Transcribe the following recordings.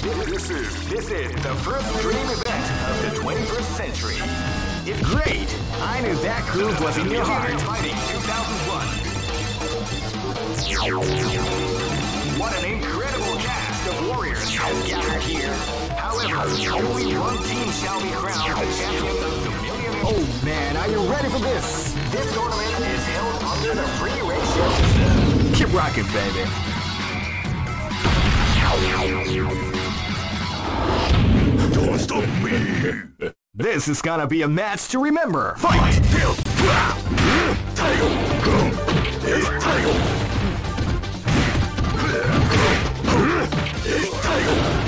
This is this is the first dream event of the 21st century. If great, I knew that groove was in your heart. Fighting 2001. What an incredible cast of warriors has gathered here. However, only one team shall be crowned the champion of the million. Oh man, are you ready for this? This tournament is held under the free ratio system. Keep rocking, baby. Stop me! This is gonna be a match to remember. Fight! Tiger! Tiger! I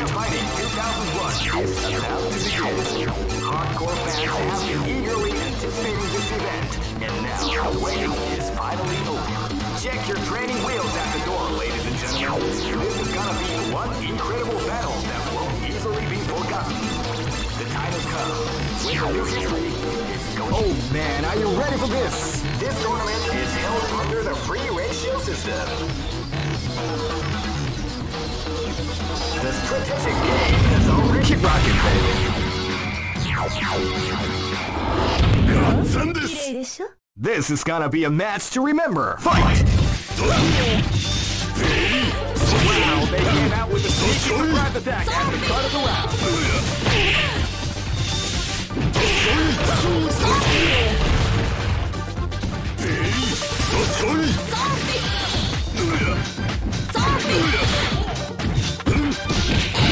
In. Fighting 2001 is about to begin. Hardcore fans have been eagerly anticipating this event, and now the wait is finally over. Check your training wheels at the door, ladies and gentlemen. This is gonna be one incredible battle that won't easily be forgotten. The time has come. With new history, it's going Oh man, are you ready for this? This tournament is held under the free ratio system. The strategic baby. God, send this! This is gonna be a match to remember. Fight! Wow, they came out with a sneaky surprise attack at the start of the round. Zombie, zombie, Zombie! Zombie!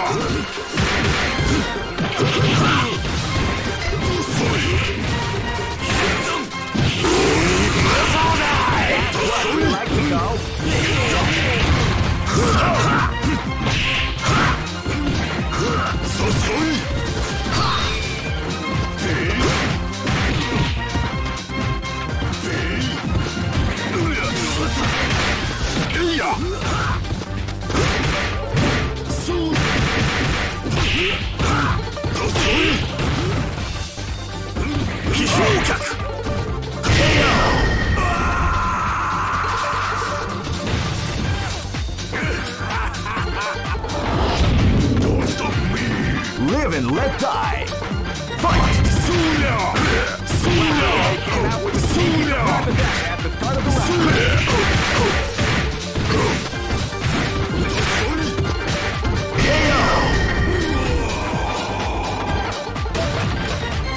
Huh! Let die. Fight! Suya! Suya! Suya!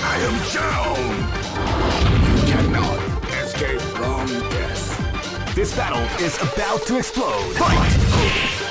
I am down! You cannot escape from death. This battle is about to explode. Fight!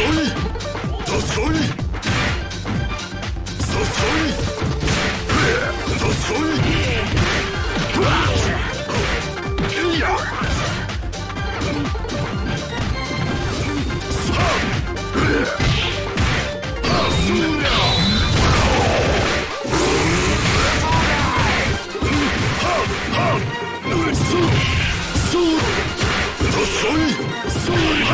the round.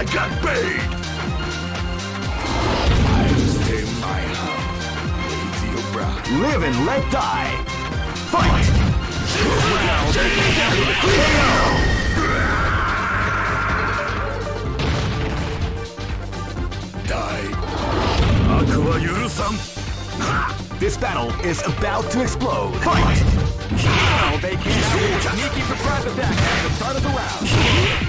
I got bait! I stay in my house. Wait your bride. Live and let die. Fight! Die. This battle is about to explode. Fight! Now they a sneaky surprise attack at the start of the round.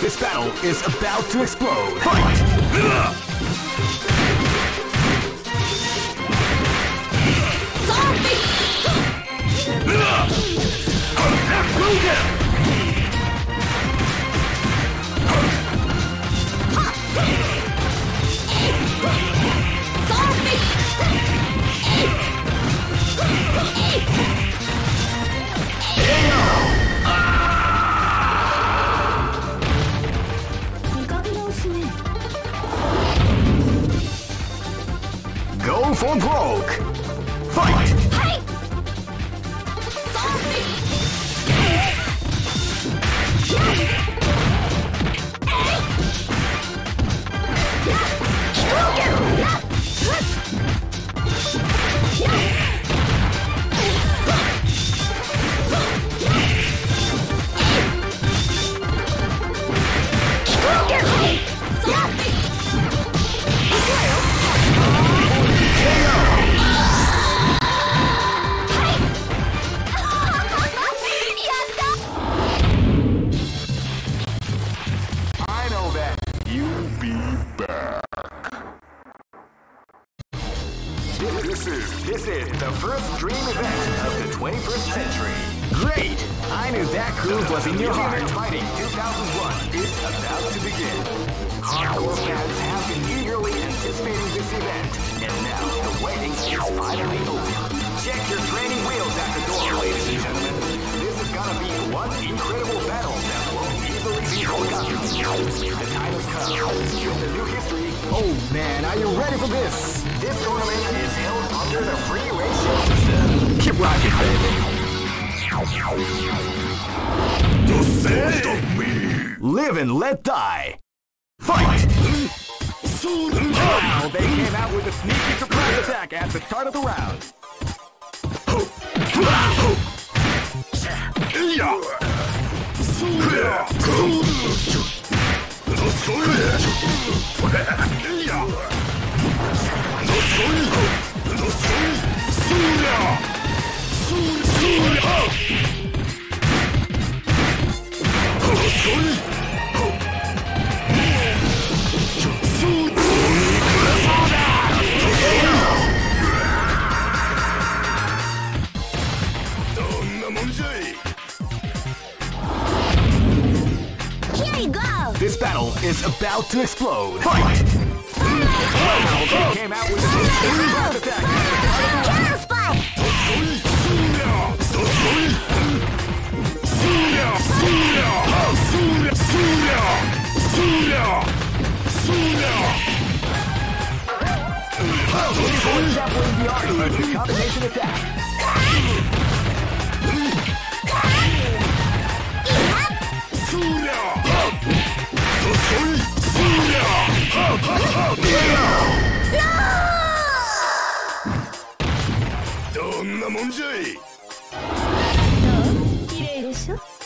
This battle is about to explode. Fight! This Are you ready for this? This tournament is held under the free ratio system. Keep rocking, baby. To of me. Live and let die. Fight! Now they came out with a sneaky surprise attack at the start of the round. Yeah. Sorry! This battle is about to explode. Fight! Came out with a round attack. Counter spot! Suya, Surya! Suya, Suya, Suya, Suya, Suya, Suya. Combination attack.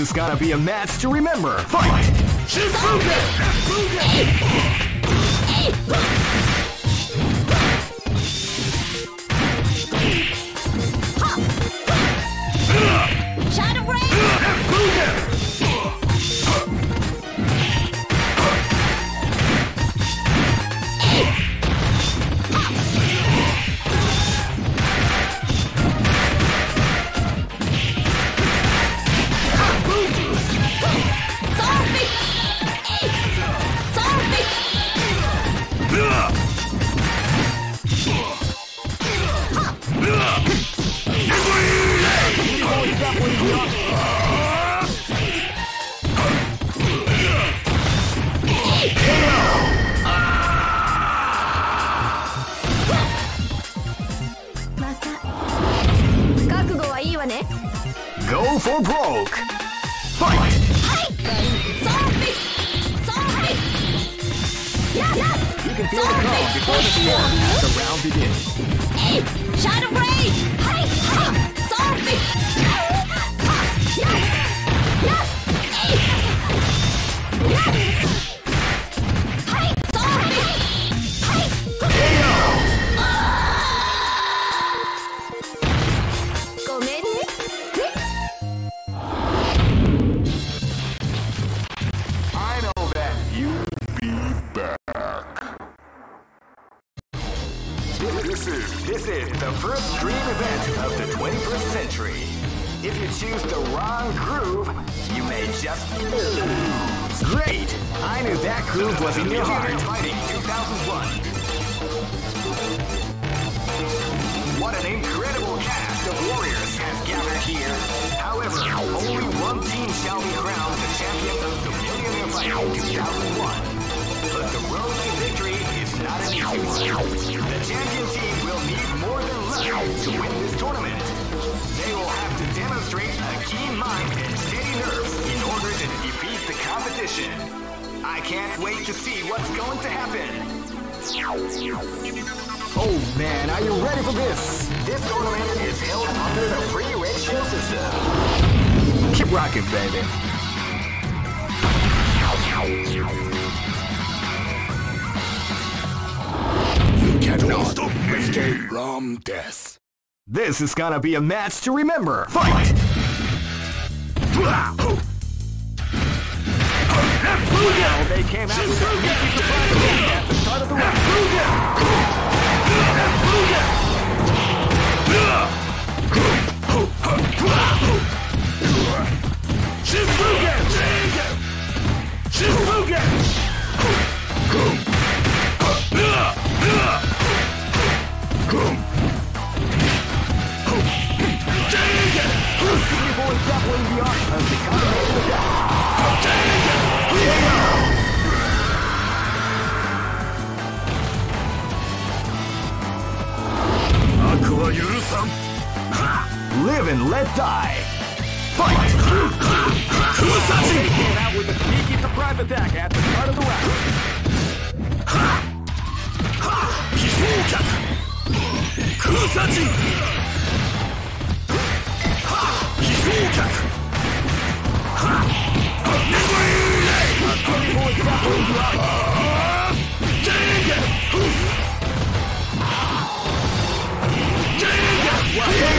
is gonna be a match to remember. Fight! Fight. She's Booga! Booga! 2001. But the road to victory is not an easy one. The champion team will need more than luck to win this tournament. They will have to demonstrate a keen mind and steady nerves in order to defeat the competition. I can't wait to see what's going to happen. Oh man, are you ready for this? This tournament is held under the free ratio system. Keep rocking, baby. You cannot escape from death. This is gonna be a match to remember. Fight! Now they came out with a sneaky surprise at the start of the round. Beautiful is definitely the art of the combination attack. Live and let die. Fight! They came out with a sneaky surprise attack at the start of the round. Beautiful is definitely the art. Die bow. 綺麗でし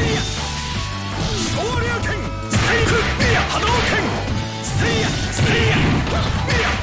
竜拳セイヤ波動拳セイヤセイヤ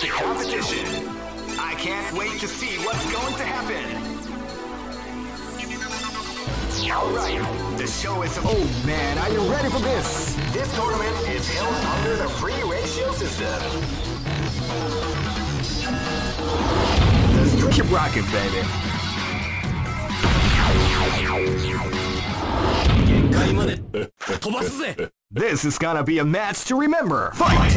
the competition. I can't wait to see what's going to happen. All right, the show is... Oh, man, are you ready for this? This tournament is held under the free ratio system. Keep rocking, baby. this is gonna be a match to remember. Fight!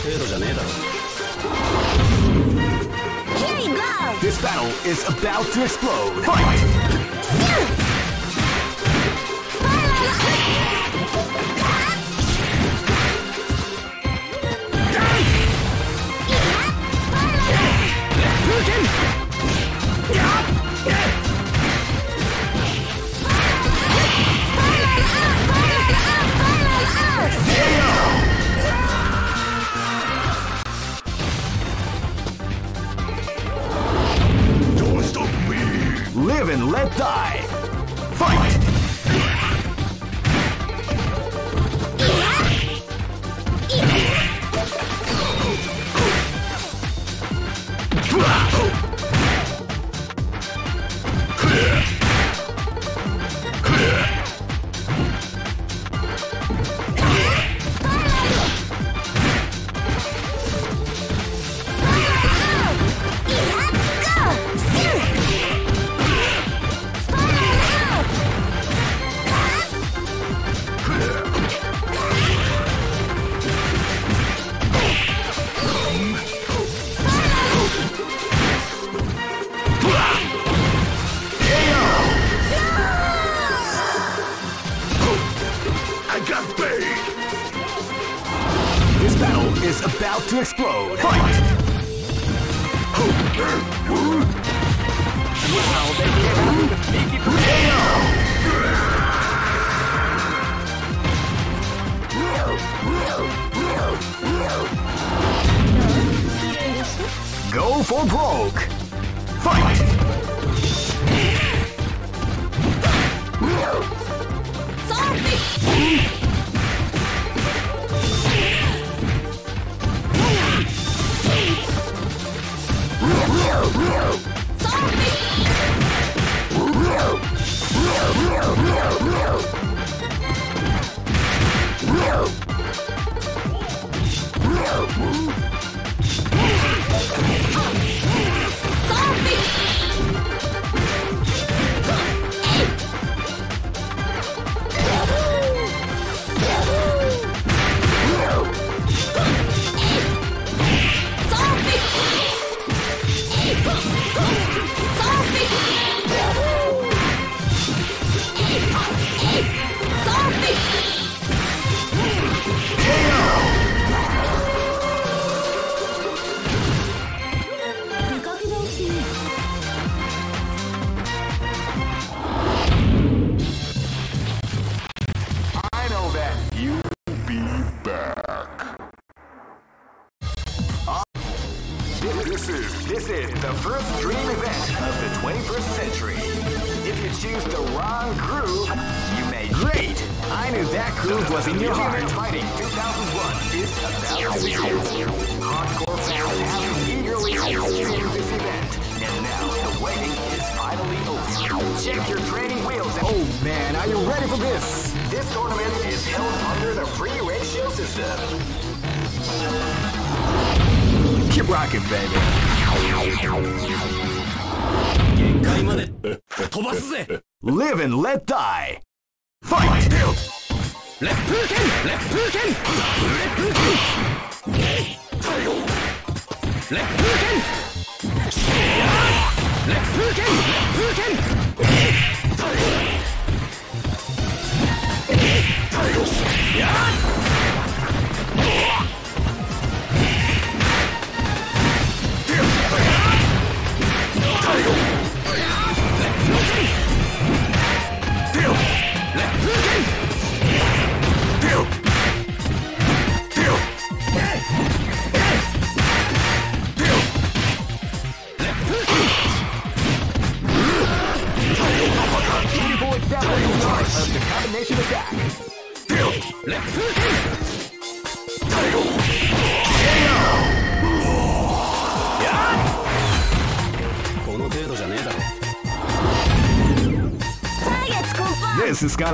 程度じゃねえだろ Here you go! This battle is about to explode. Fight! Don't Live and let die. Is about to explode. Fight! Wow, they out sneaky Go for broke. Fight! I the first dream event of the 21st century. If you choose the wrong groove, you may great! I knew that groove was in your heart. Fighting 2001 is about to begin. Hardcore fans have eagerly anticipating this event, and now the waiting is finally over. Check your training wheels. Oh man, are you ready for this? This tournament is held under the free ratio system. Keep rocking, baby. 限界まで。飛ばすぜ。Live and let die. Fight! 烈風剣烈風剣烈風剣烈風剣烈風剣烈風剣 Evil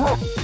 I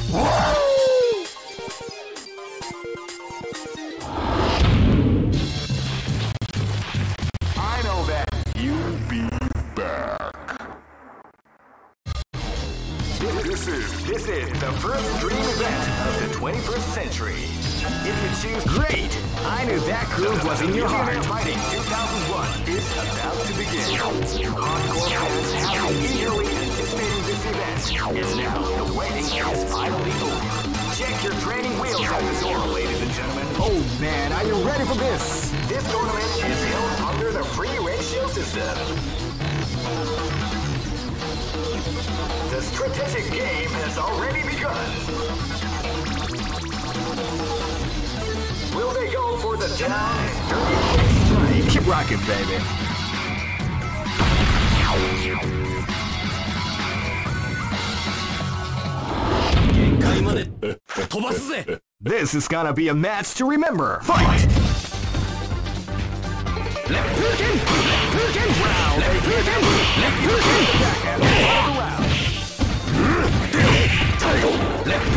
Game has already begun. Will they go for the down Keep rocking, baby. This is gonna be a match to remember. Fight! Let Putin! Let Putin! Let Putin! Let Putin! Let Putin! レッ烈風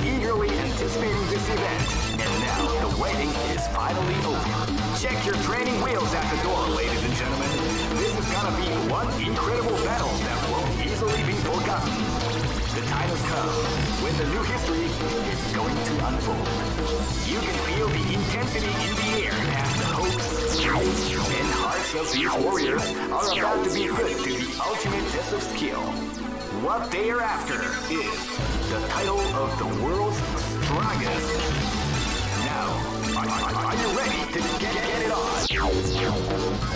eagerly anticipating this event, and now the waiting is finally over. Check your training wheels at the door, ladies and gentlemen. This is gonna be one incredible battle that won't easily be forgotten. The time has come when the new history is going to unfold. You can feel the intensity in the air as the hopes dreams, and hearts of these warriors are about to be put to the ultimate test of skill. What they are after is the title of the world's Now, are, are- are you ready to get, get it on?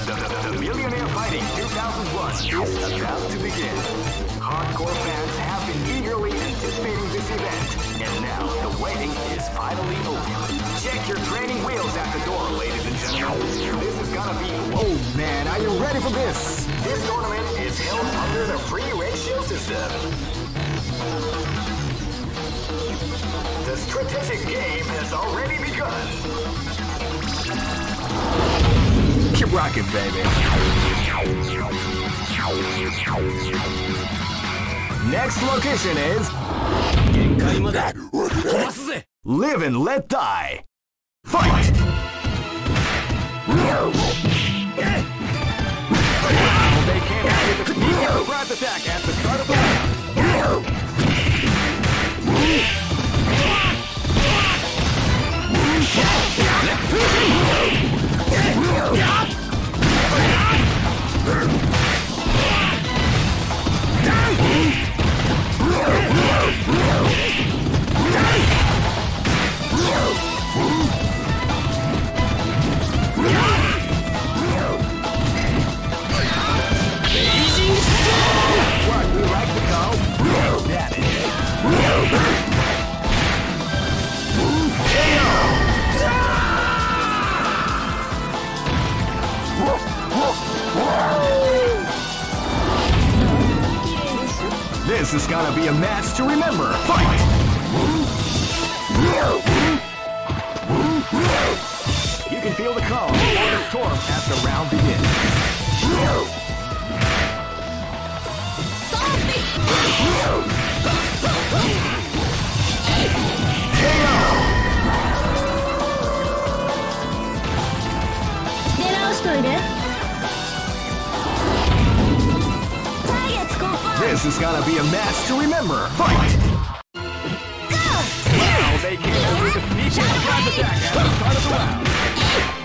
The, the, the Millionaire Fighting 2001 is about to begin. Hardcore fans have been eagerly anticipating this event, and now the waiting is finally over. Check your training wheels at the door, ladies and gentlemen. This is gonna be. Oh man, are you ready for this? This tournament is held under the free ratio system. Strategic game has already begun. Keep rocking, baby. Next location is... Live and let die. Fight! They attack at the start of the. Yeah! This is gonna be a match to remember. Fight! You can feel the calm or storm as the round begins. KO! しといで This is gonna be a match to remember. Fight! Go! Wow, they can't defeat peak of the attack start of the round.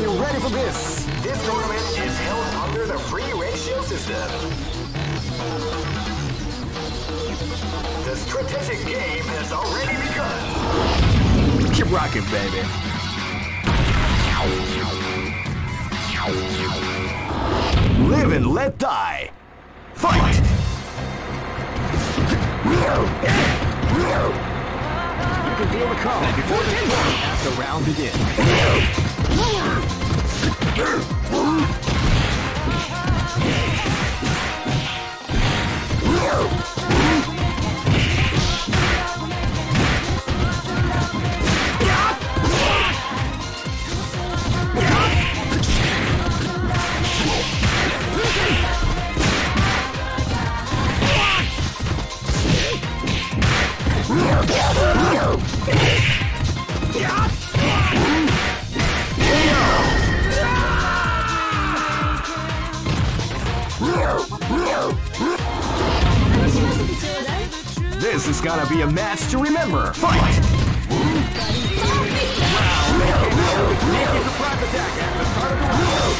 Are you ready for this? This tournament is held under the free ratio system. The strategic game has already begun. Keep rocking, baby. Live and let die. Fight! You can feel the call before the after round begins. Yeah. This is gonna be a match to remember. Fight! Attack at the start of the round.